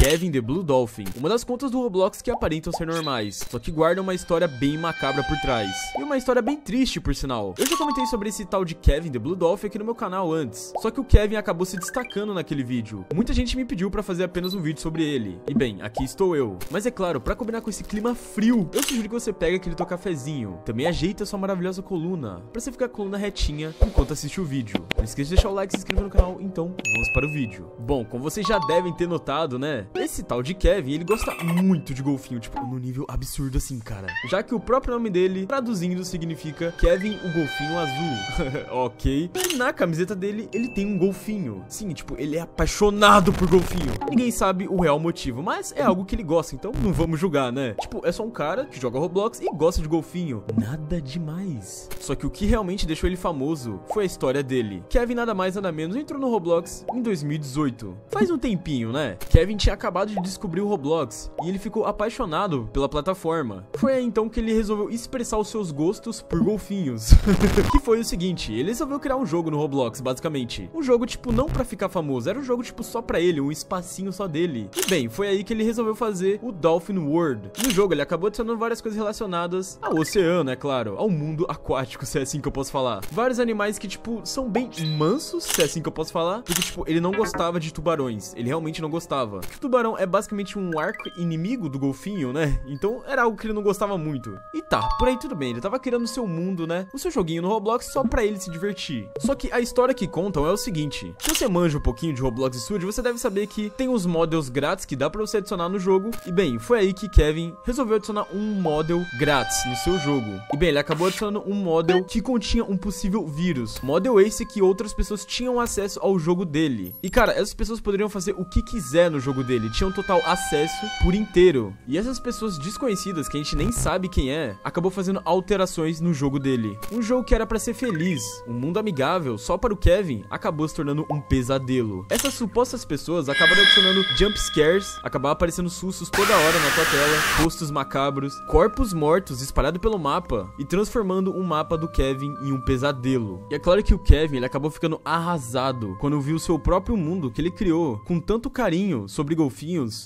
Kevin the Blue Dolphin, uma das contas do Roblox que aparentam ser normais, só que guardam uma história bem macabra por trás. E uma história bem triste, por sinal. Eu já comentei sobre esse tal de Kevin the Blue Dolphin aqui no meu canal antes, só que o Kevin acabou se destacando naquele vídeo. Muita gente me pediu pra fazer apenas um vídeo sobre ele. E bem, aqui estou eu. Mas é claro, pra combinar com esse clima frio, eu sugiro que você pegue aquele teu cafezinho. Também ajeita sua maravilhosa coluna, pra você ficar com a coluna retinha enquanto assiste o vídeo. Não esqueça de deixar o like e se inscrever no canal, então vamos para o vídeo. Bom, como vocês já devem ter notado, né? Esse tal de Kevin, ele gosta muito de golfinho, tipo, no nível absurdo assim, cara. Já que o próprio nome dele, traduzindo, significa Kevin o Golfinho Azul. ok. E na camiseta dele, ele tem um golfinho. Sim, tipo, ele é apaixonado por golfinho. Ninguém sabe o real motivo, mas é algo que ele gosta, então não vamos julgar, né? Tipo, é só um cara que joga Roblox e gosta de golfinho. Nada demais. Só que o que realmente deixou ele famoso foi a história dele. Kevin nada mais nada menos entrou no Roblox em 2018. Faz um tempinho, né? Kevin tinha acabado de descobrir o Roblox e ele ficou apaixonado pela plataforma. Foi aí então que ele resolveu expressar os seus gostos por golfinhos. que foi o seguinte, ele resolveu criar um jogo no Roblox, basicamente. Um jogo tipo não pra ficar famoso, era um jogo tipo só pra ele, um espacinho só dele. E bem, foi aí que ele resolveu fazer o Dolphin World. No jogo ele acabou adicionando várias coisas relacionadas ao oceano, é claro, ao mundo aquático, se é assim que eu posso falar. Vários animais que tipo são bem mansos, se é assim que eu posso falar, porque tipo, ele não gostava de tubarões, ele realmente não gostava. O tubarão é basicamente um arco inimigo do golfinho, né? Então era algo que ele não gostava muito. E tá, por aí tudo bem, ele tava criando o seu mundo, né? O seu joguinho no Roblox só pra ele se divertir. Só que a história que contam é o seguinte: se você manja um pouquinho de Roblox Studio, você deve saber que tem os models grátis que dá pra você adicionar no jogo. E bem, foi aí que Kevin resolveu adicionar um model grátis no seu jogo. E bem, ele acabou adicionando um model que continha um possível vírus. Model esse que outras pessoas tinham acesso ao jogo dele. E cara, essas pessoas poderiam fazer o que quiser no jogo dele, tinham total acesso por inteiro. E essas pessoas desconhecidas, que a gente nem sabe quem é, acabou fazendo alterações no jogo dele. Um jogo que era para ser feliz, um mundo amigável só para o Kevin, acabou se tornando um pesadelo. Essas supostas pessoas acabaram adicionando jump scares, acabaram aparecendo sustos toda hora na tua tela, rostos macabros, corpos mortos espalhados pelo mapa e transformando o mapa do Kevin em um pesadelo. E é claro que o Kevin ele acabou ficando arrasado quando viu seu próprio mundo que ele criou com tanto carinho sobre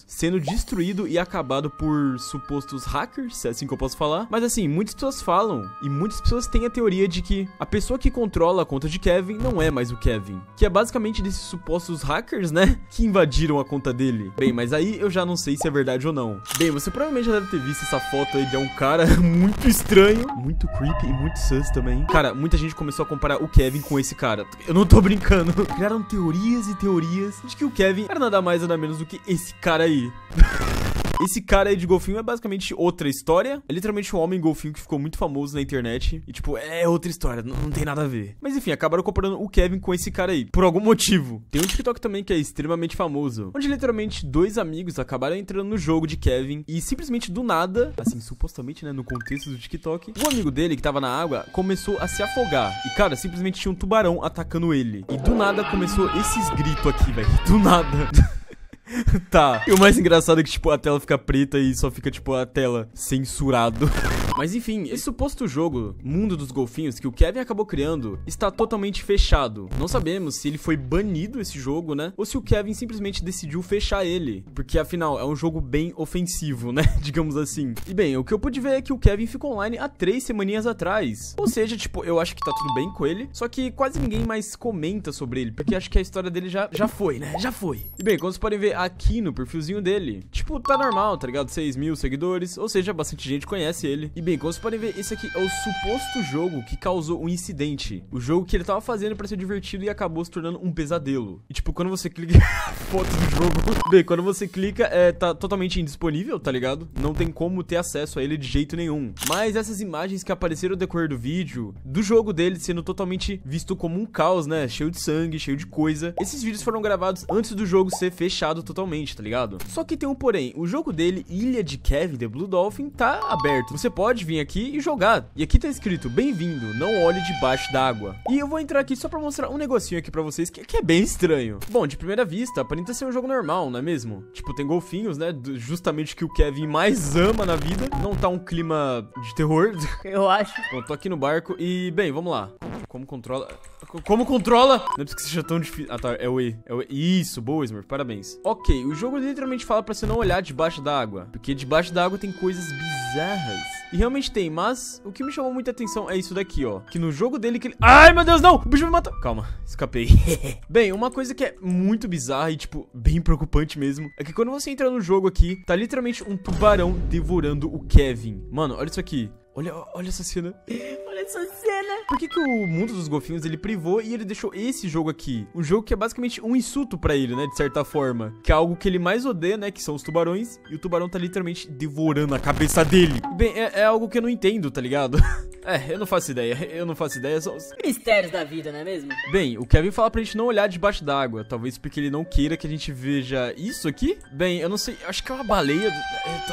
sendo destruído e acabado por supostos hackers, se é assim que eu posso falar. Mas assim, muitas pessoas falam e muitas pessoas têm a teoria de que a pessoa que controla a conta de Kevin não é mais o Kevin, que é basicamente desses supostos hackers, né, que invadiram a conta dele. Bem, mas aí eu já não sei se é verdade ou não. Bem, você provavelmente já deve ter visto essa foto aí de um cara muito estranho, muito creepy e muito sus também. Cara, muita gente começou a comparar o Kevin com esse cara. Eu não tô brincando. Criaram teorias e teorias de que o Kevin era nada mais nada menos do que esse cara aí. Esse cara aí de golfinho é basicamente outra história. É literalmente um homem golfinho que ficou muito famoso na internet. E, tipo, é outra história, não, não, tem nada a ver. Mas enfim, acabaram comparando o Kevin com esse cara aí. Por algum motivo. Tem um TikTok também que é extremamente famoso. Onde literalmente dois amigos acabaram entrando no jogo de Kevin. E simplesmente do nada, assim, supostamente, né, no contexto do TikTok, o amigo dele que tava na água começou a se afogar. E, cara, simplesmente tinha um tubarão atacando ele. E do nada começou esses gritos aqui, velho. Do nada. tá. E o mais engraçado é que, tipo, a tela fica preta e só fica, tipo, a tela censurado. Mas enfim, esse suposto jogo, Mundo dos Golfinhos, que o Kevin acabou criando, está totalmente fechado. Não sabemos se ele foi banido esse jogo, né? Ou se o Kevin simplesmente decidiu fechar ele. Porque afinal, é um jogo bem ofensivo, né? Digamos assim. E bem, o que eu pude ver é que o Kevin ficou online há três semaninhas atrás. Ou seja, tipo, eu acho que tá tudo bem com ele. Só que quase ninguém mais comenta sobre ele. Porque acho que a história dele já, já foi, né? Já foi. E bem, como vocês podem ver aqui no perfilzinho dele, tipo, tá normal, tá ligado? 6 mil seguidores. Ou seja, bastante gente conhece ele. E bem, como vocês podem ver, esse aqui é o suposto jogo que causou um incidente. O jogo que ele tava fazendo pra ser divertido e acabou se tornando um pesadelo. E tipo, quando você clica... foto do jogo. Bem, quando você clica, é, tá totalmente indisponível, tá ligado? Não tem como ter acesso a ele de jeito nenhum. Mas essas imagens que apareceram no decorrer do vídeo, do jogo dele sendo totalmente visto como um caos, né? Cheio de sangue, cheio de coisa. Esses vídeos foram gravados antes do jogo ser fechado totalmente, tá ligado? Só que tem um porém, o jogo dele, Ilha de Kevin The Blue Dolphin, tá aberto. Você pode vir aqui e jogar. E aqui tá escrito, bem-vindo, não olhe debaixo d'água. E eu vou entrar aqui só pra mostrar um negocinho aqui pra vocês que, que, é bem estranho. Bom, de primeira vista, aparenta ser um jogo normal, não é mesmo? Tipo, tem golfinhos, né? Justamente que o Kevin mais ama na vida. Não tá um clima de terror. Eu acho. Bom, tô aqui no barco e, bem, vamos lá. Como controla? Como controla? Não é porque seja tão difícil. Ah, tá. É o E. É o e. Isso, boa, Smurf. Parabéns. Ok, o jogo literalmente fala pra você não olhar debaixo da água. Porque debaixo da água tem coisas bizarras. E realmente tem, mas o que me chamou muita atenção é isso daqui, ó. Que no jogo dele que ele... Ai, meu Deus, não! O bicho me matou. Calma, escapei. Bem, uma coisa que é muito bizarra e, tipo, bem preocupante mesmo, é que quando você entra no jogo aqui, tá literalmente um tubarão devorando o Kevin. Mano, olha isso aqui. Olha, olha essa cena. Olha essa cena. Por que, que o mundo dos golfinhos ele privou e ele deixou esse jogo aqui? Um jogo que é basicamente um insulto pra ele, né? De certa forma. Que é algo que ele mais odeia, né? Que são os tubarões. E o tubarão tá literalmente devorando a cabeça dele. Bem, é, é algo que eu não entendo, tá ligado? É, eu não faço ideia, eu não faço ideia. Só... Mistérios da vida, não é mesmo? Bem, o Kevin fala pra gente não olhar debaixo d'água. Talvez porque ele não queira que a gente veja isso aqui. Bem, eu não sei, acho que é uma baleia.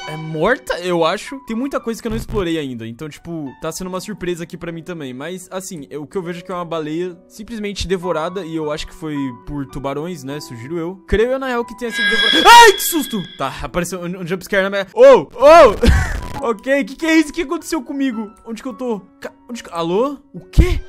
É, é morta, eu acho. Tem muita coisa que eu não explorei ainda. Então, tipo, tá sendo uma surpresa aqui pra mim também. Mas, assim, o que eu vejo é que é uma baleia simplesmente devorada. E eu acho que foi por tubarões, né? Sugiro eu. Creio eu, na real, que tenha sido devorada. Ai, que susto! Tá, apareceu um, um jumpscare na minha. Oh! Oh! Ok, que que é isso? O que aconteceu comigo? Onde que eu tô? Ca onde que... Alô? O quê?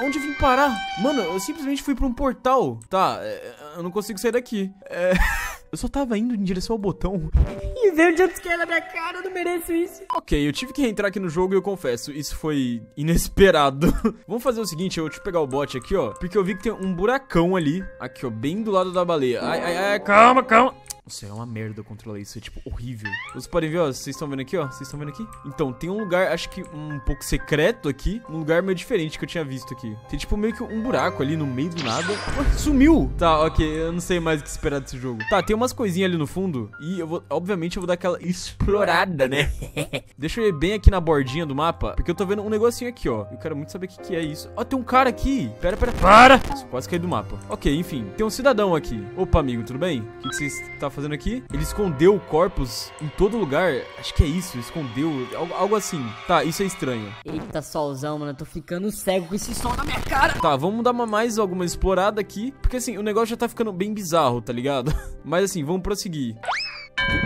Onde eu vim parar? Mano, eu simplesmente fui pra um portal. Tá, é, eu não consigo sair daqui. É... Eu só tava indo em direção ao botão. E veio um jumpscare na minha cara, eu não mereço isso. Ok, eu tive que reentrar aqui no jogo e eu confesso, isso foi inesperado. Vamos fazer o seguinte, eu vou te pegar o bot aqui, ó. Porque eu vi que tem um buracão ali. Aqui, ó, bem do lado da baleia. Ai, ai, ai, calma, calma. Nossa, é uma merda controlar isso, é tipo horrível. Vocês podem ver, ó, vocês estão vendo aqui, ó, vocês estão vendo aqui? Então, tem um lugar, acho que um pouco secreto aqui, um lugar meio diferente que eu tinha visto aqui. Tem tipo meio que um buraco ali no meio do nada. Ué, sumiu! Tá, ok, eu não sei mais o que esperar desse jogo. Tá, tem umas coisinhas ali no fundo e eu vou, obviamente, eu vou dar aquela explorada, né? Deixa eu ir bem aqui na bordinha do mapa, porque eu tô vendo um negocinho aqui, ó. Eu quero muito saber o que, que é isso. Ó, tem um cara aqui. Pera, pera, para! Nossa, quase caí do mapa. Ok, enfim, tem um cidadão aqui. Opa, amigo, tudo bem? O que, que vocês tá fazendo aqui? Ele escondeu o corpus em todo lugar. Acho que é isso, escondeu. Algo, algo assim. Tá, isso é estranho. Eita, solzão, mano. Eu tô ficando cego com esse sol na minha cara. Tá, vamos dar uma mais alguma explorada aqui. Porque assim, o negócio já tá ficando bem bizarro, tá ligado? Mas assim, vamos prosseguir.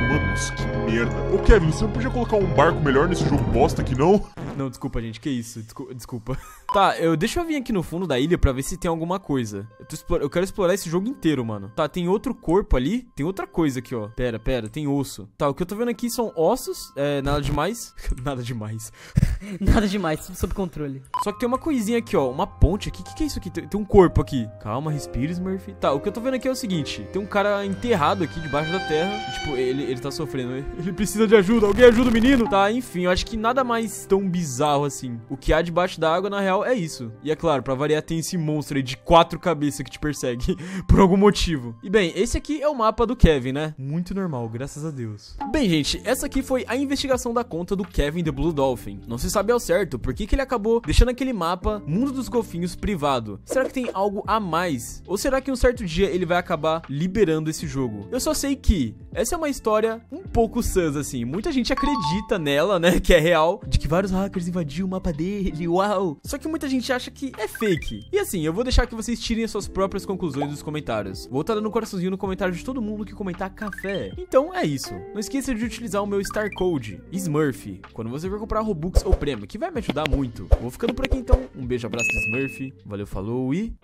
Manos, que merda. Ô Kevin, você não podia colocar um barco melhor nesse jogo bosta aqui, não? Não, desculpa, gente, que isso? Desculpa. desculpa. Tá, eu, deixa eu vir aqui no fundo da ilha pra ver se tem alguma coisa. Eu, eu, quero explorar esse jogo inteiro, mano. Tá, tem outro corpo ali. Tem outra coisa aqui, ó. Pera, pera, tem osso. Tá, o que eu tô vendo aqui são ossos. É, nada demais. nada demais. nada demais, tudo sob controle. Só que tem uma coisinha aqui, ó. Uma ponte aqui. O que, que é isso aqui? Tem, tem, um corpo aqui. Calma, respira, Smurf. Tá, o que eu tô vendo aqui é o seguinte. Tem um cara enterrado aqui debaixo da terra. E, tipo, ele, ele tá sofrendo. Ele precisa de ajuda. Alguém ajuda o menino? Tá, enfim, eu acho que nada mais tão bizarro assim. O que há debaixo da água, na real, é isso. E é claro, pra variar, tem esse monstro aí de quatro cabeças que te persegue por algum motivo. E bem, esse aqui é o mapa do Kevin, né? Muito normal, graças a Deus. Bem, gente, essa aqui foi a investigação da conta do Kevin The Blue Dolphin. Não se sabe ao certo por que, que ele acabou deixando aquele mapa Mundo dos Golfinhos privado. Será que tem algo a mais? Ou será que um certo dia ele vai acabar liberando esse jogo? Eu só sei que essa é uma história um pouco sus, assim. Muita gente acredita nela, né? Que é real. De que vários hackers invadiram o mapa dele, uau. Só que muita gente acha que é fake. E assim, eu vou deixar que vocês tirem as suas próprias conclusões nos comentários. Vou estar dando um coraçãozinho no comentário de todo mundo que comentar café. Então é isso. Não esqueça de utilizar o meu Star Code, Smurf, quando você for comprar Robux ou Prêmio, que vai me ajudar muito. Vou ficando por aqui então. Um beijo, abraço Smurf. Valeu, falou e...